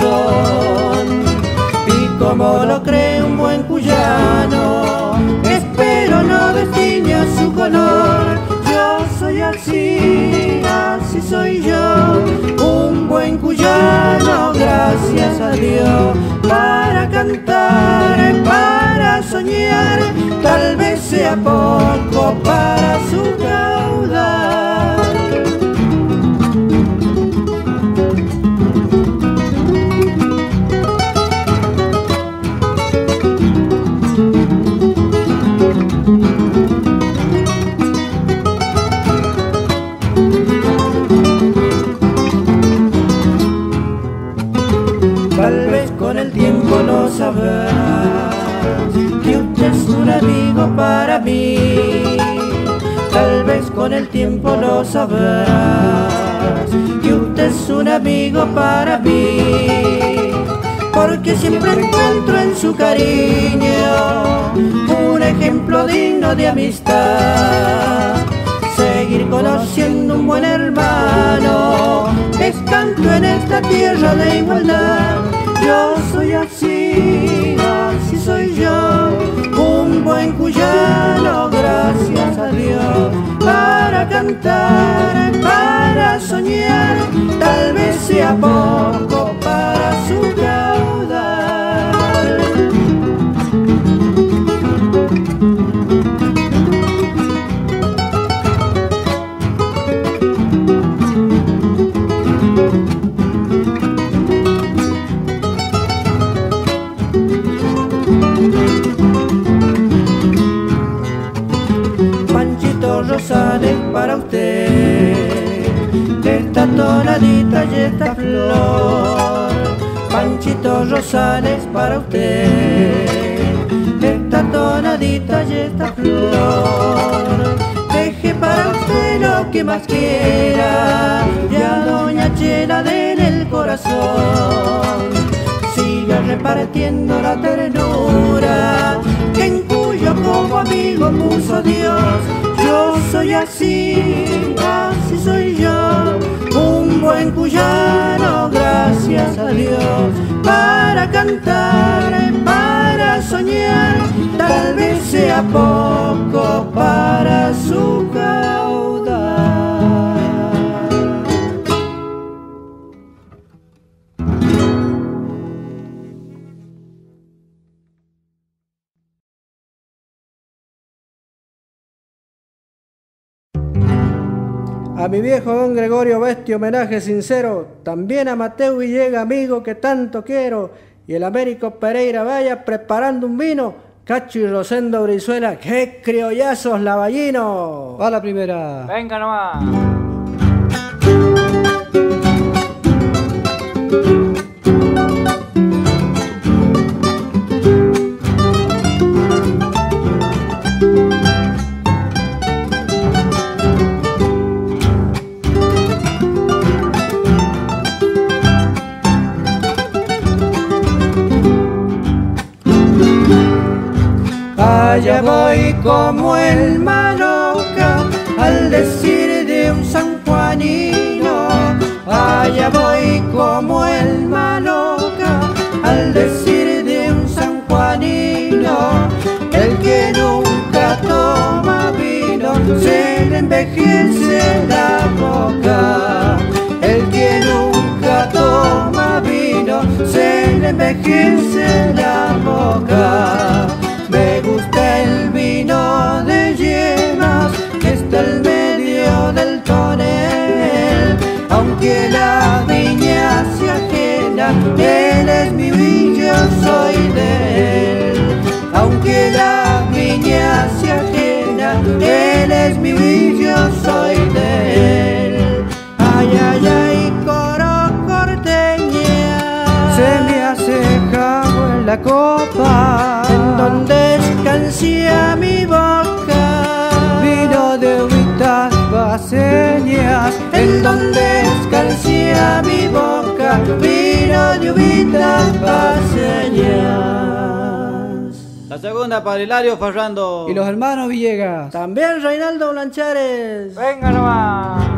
mi Tal vez con el tiempo lo sabrás que usted es un amigo para mí. Porque siempre encuentro en su cariño un ejemplo digno de amistad. Seguir conociendo un buen hermano es canto en esta tierra de igualdad cantar, para soñar, tal vez sea poco para tonadita y esta flor. Panchito Rosales para usted esta tonadita y esta flor. Deje para usted lo que más quiera, ya doña Chela en el corazón. Siga repartiendo la ternura que en cuyo como amigo puso Dios yo soy así, así soy yo, buen cuyano, gracias a Dios, para cantar, para soñar, tal vez sea poco para su A mi viejo don Gregorio Bestia homenaje sincero, también a Mateo Villega, amigo que tanto quiero, y el Américo Pereira vaya preparando un vino, Cacho y Rosendo Brizuela, qué criollazos lavallino. Va la primera. Venga nomás. Como el maloca al decir de un sanjuanino, allá voy como el maloca al decir de un sanjuanino, el que nunca toma vino se le envejece la boca, el que nunca toma vino se le envejece paseñas. La segunda para Hilario Ferrando. Y los hermanos Villegas. También Reinaldo Blanchares. Venga nomás.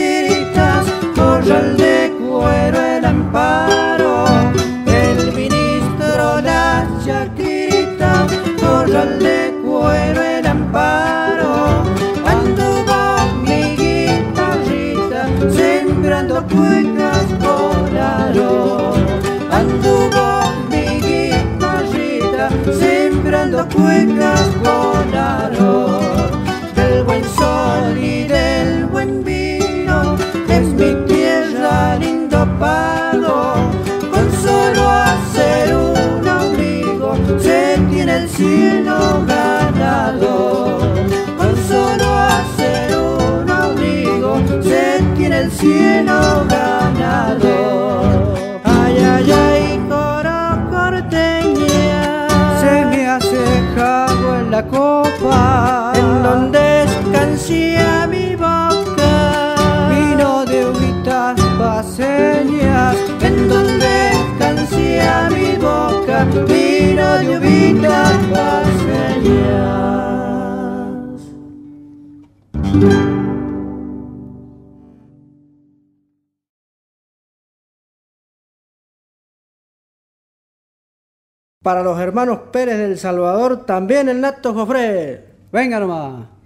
Las uvitas paseñas. en donde escancia mi boca, vino de uvitas paseñas. Para los hermanos Pérez del Salvador, también el Nato Jofré. Venga nomás.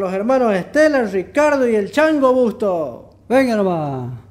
Los hermanos Estela, Ricardo y el Chango Busto. Venga nomás.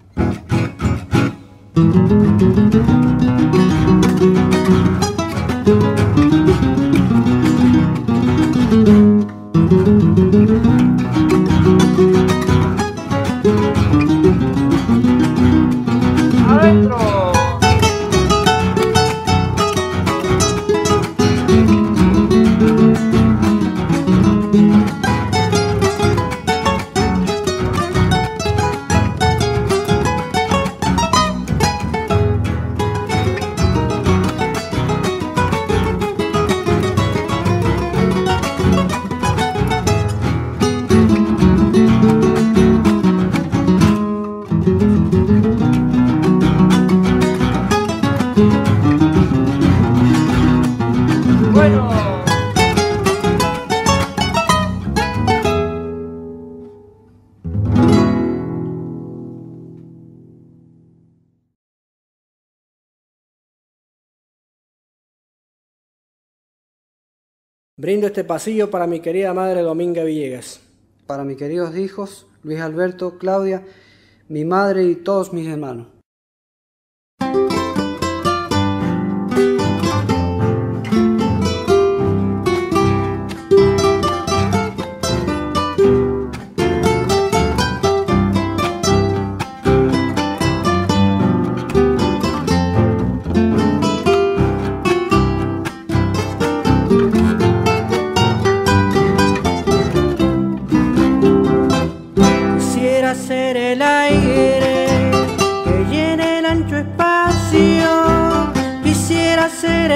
Brindo este pasillo para mi querida madre Dominga Villegas. Para mis queridos hijos, Luis Alberto, Claudia, mi madre y todos mis hermanos.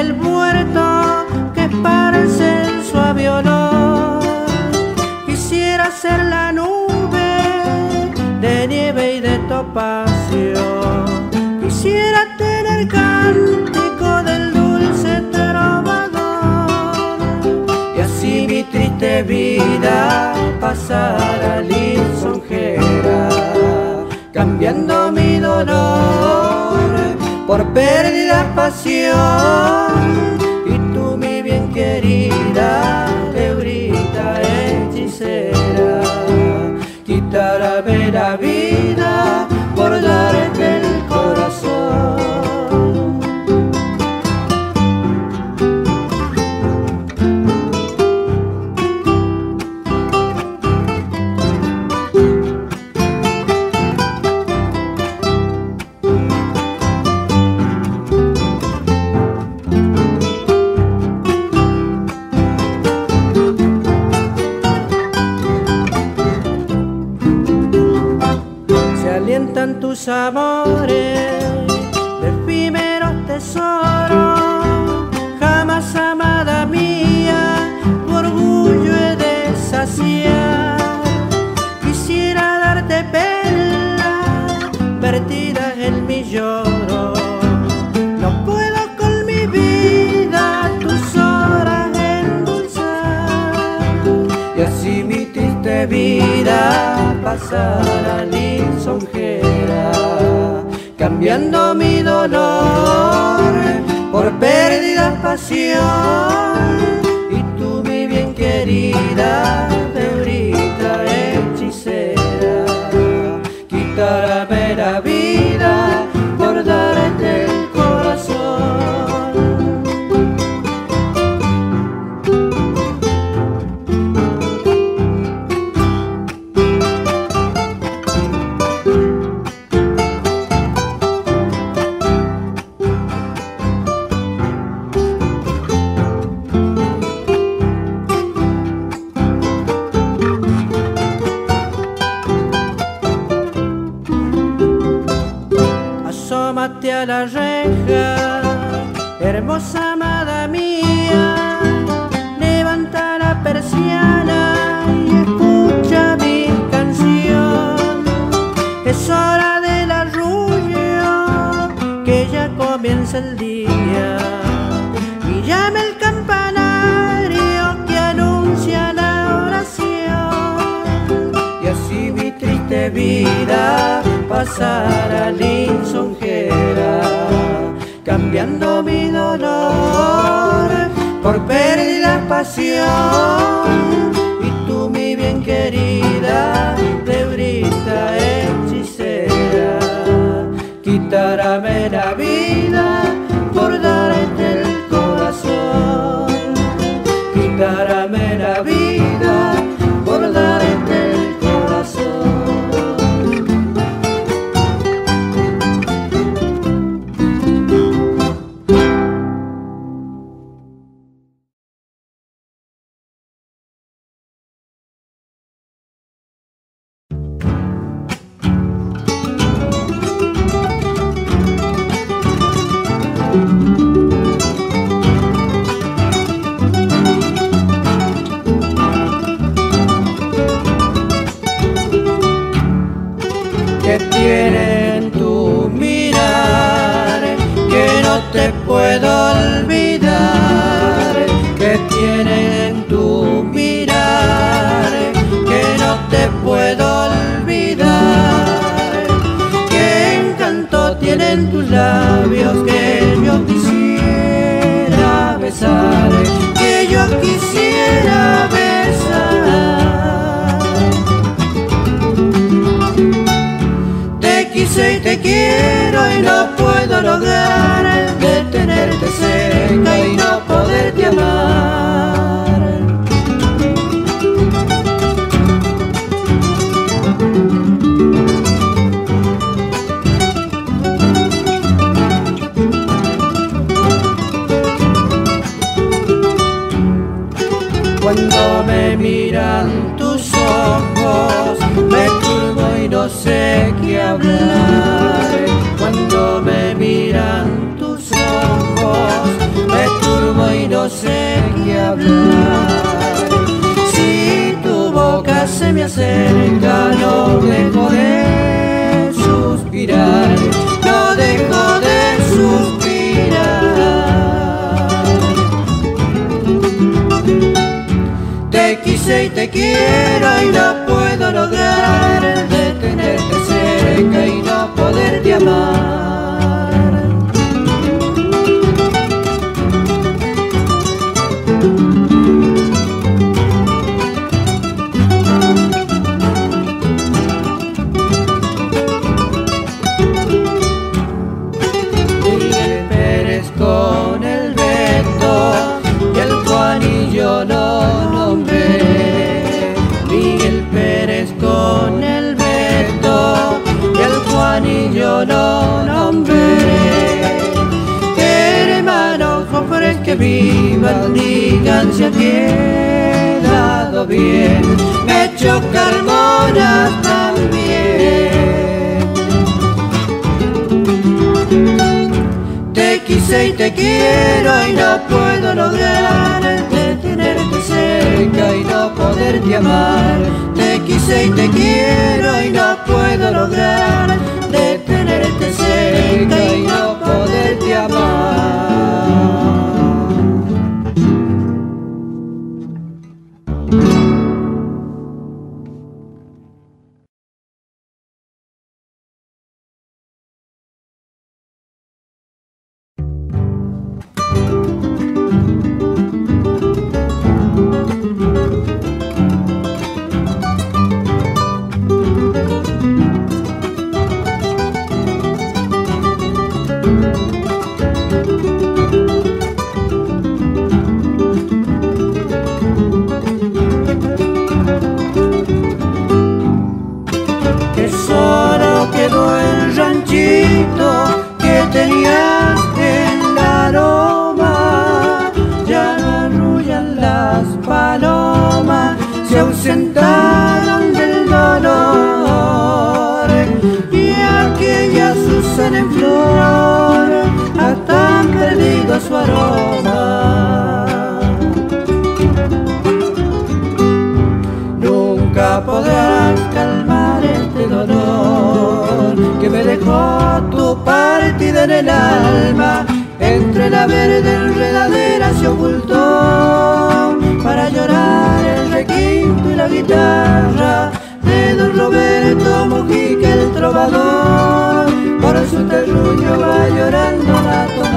del muerto que esparce en suave olor. Quisiera ser la nube de nieve y de topacio. Quisiera tener cántico del dulce trovador y así mi triste vida pasará lisonjera, cambiando mi dolor pasión I'm on. Hechicera, quitarme vida pasará lisonjera, cambiando mi dolor por pérdida pasión. Y tú mi bien querida Debrita hechicera, quitarme la vida por darte el corazón quitarme y no puedo lograr detenerte cerca y no poderte amar. Cuando me miran tus ojos, me turbo y no sé qué hablar. Si tu boca se me acerca, no dejo de suspirar. no dejo de suspirar. Te quise y te quiero y no puedo lograr detenerte cerca y no poderte amar. Que vivan, digan si ha quedado bien. Me choca Carmona también. Te quise y te quiero y no puedo lograr detenerte cerca y no poderte amar. Te quise y te quiero y no puedo lograr detenerte cerca y no poderte amar. En el alma. Entre la verde enredadera se ocultó para llorar el requinto y la guitarra de don Roberto Mujica el trovador. Por su terruño va llorando la tonada.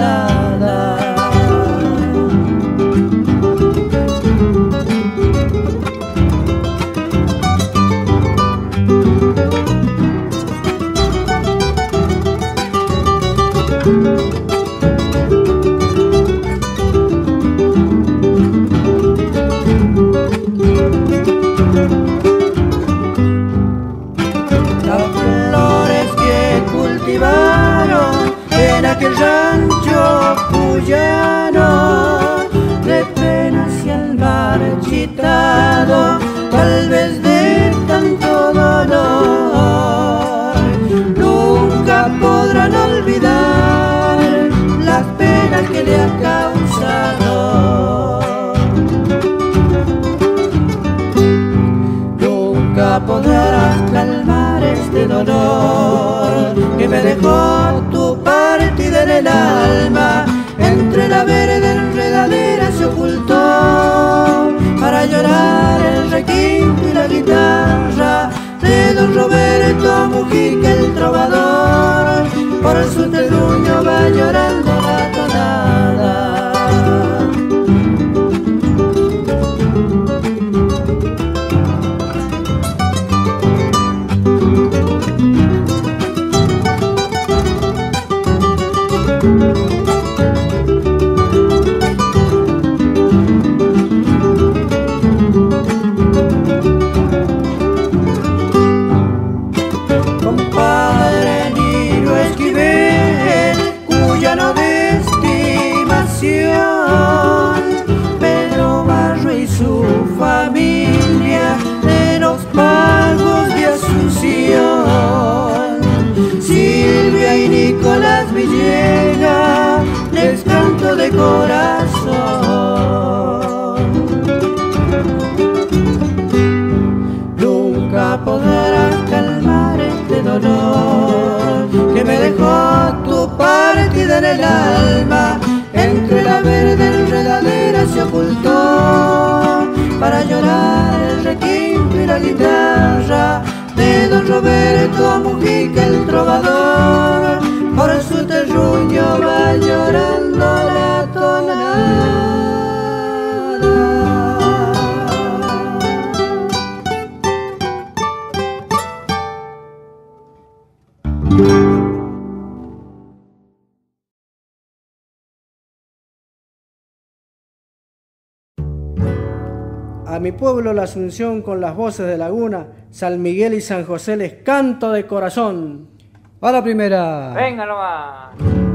nunca podrás calmar este dolor que me dejó tu partida en el alma. Entre la verde enredadera se ocultó para llorar el requinto y la guitarra de don Roberto Mujica el trovador. Por su terruño va llorando. Mi pueblo la Asunción con las voces de Laguna, San Miguel y San José les canto de corazón. A la primera. Venga nomás.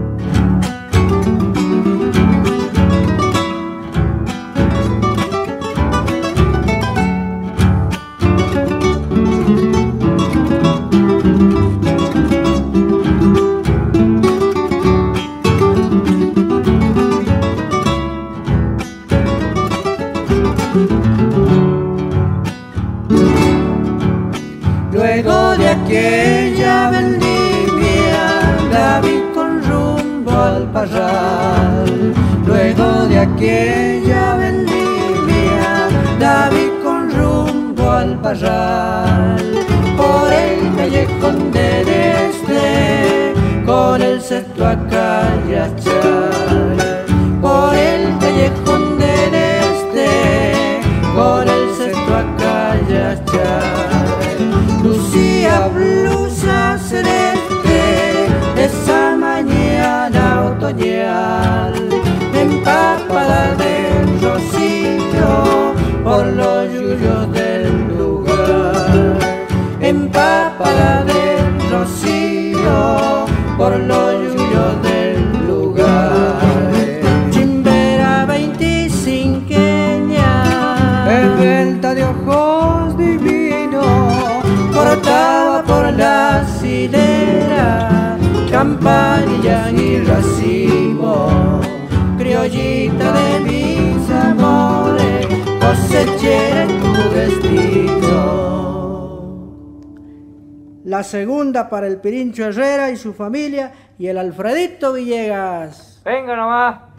La segunda para el Pirincho Herrera y su familia y el Alfredito Villegas. Venga nomás.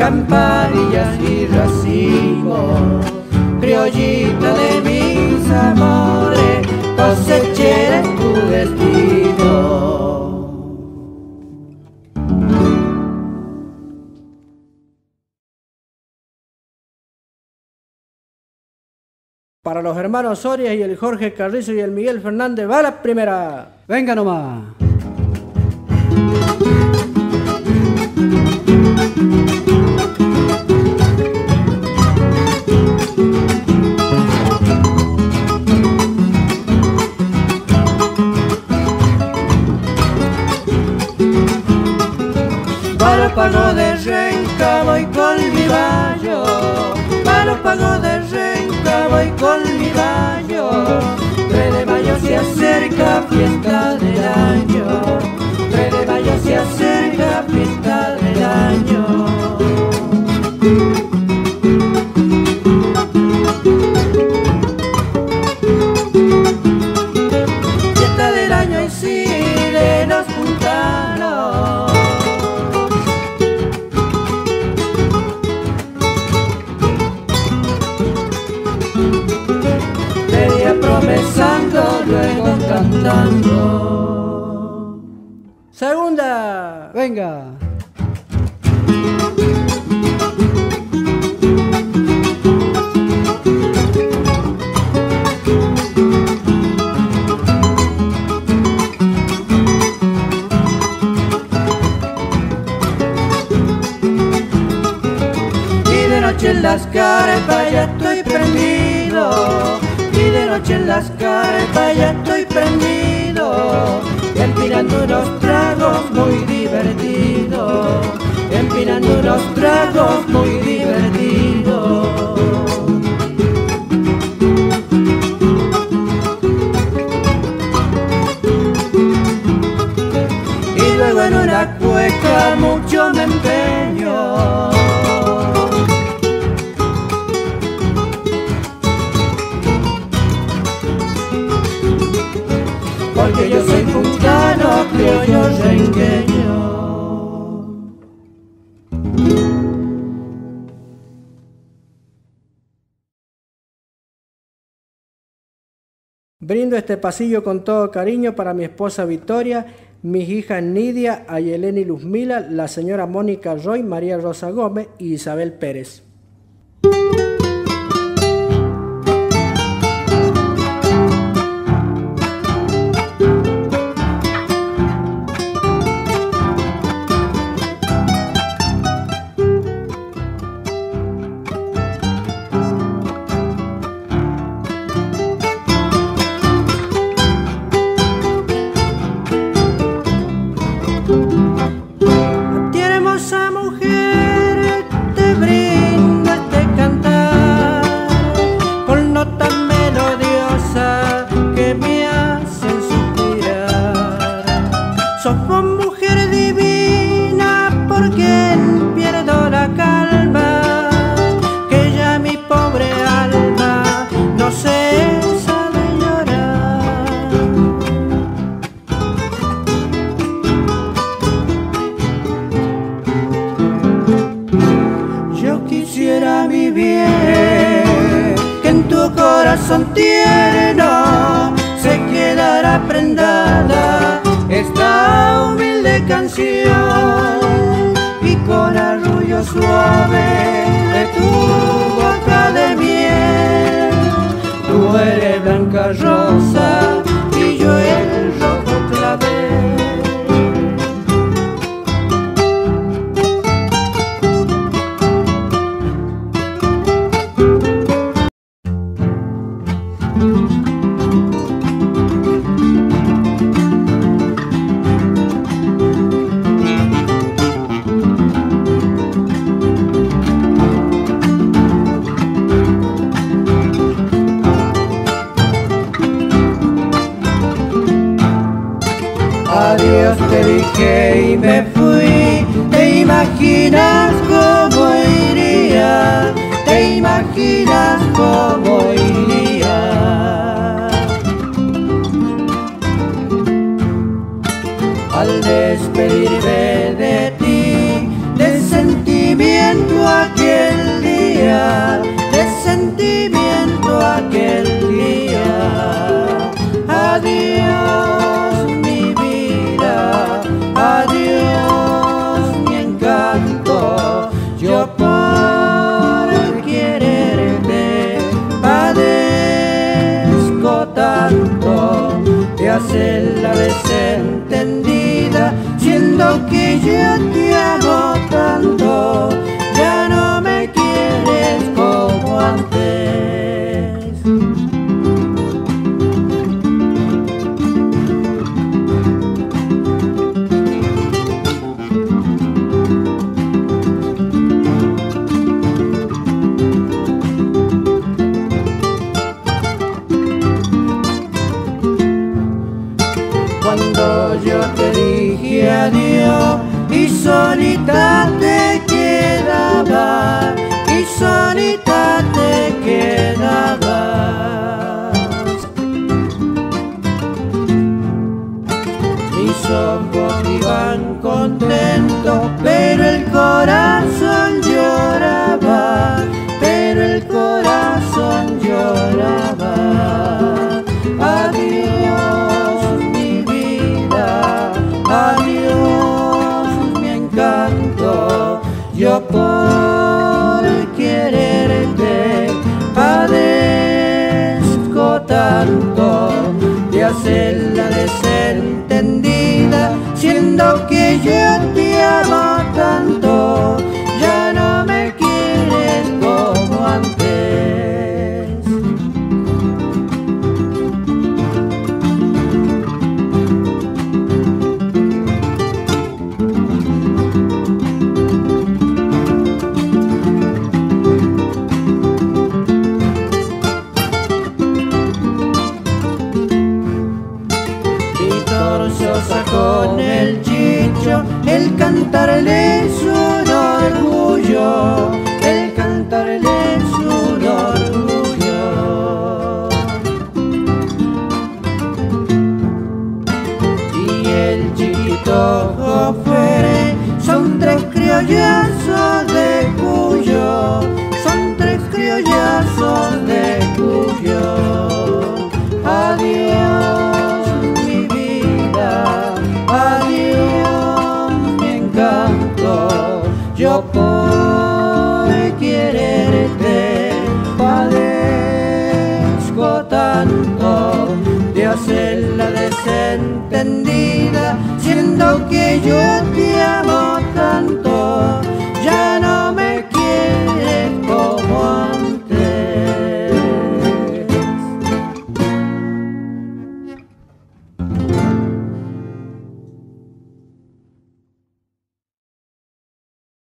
Campanillas y racimos, criollita de mis amores, cosechera tu destino. Para los hermanos Soria y el Jorge Carrizo y el Miguel Fernández va la primera. Venga nomás. Pago de renca voy con mi baño, para pago de renca voy con mi baño. 3 de mayo se acerca fiesta del año, 3 de mayo se acerca fiesta del año. Brindo este pasillo con todo cariño para mi esposa Victoria, mis hijas Nidia, Ayeleni Luzmila, la señora Mónica Roy, María Rosa Gómez y Isabel Pérez. te quedaba y solita te quedabas. Mis ojos iban contentos, pero el corazón que yo te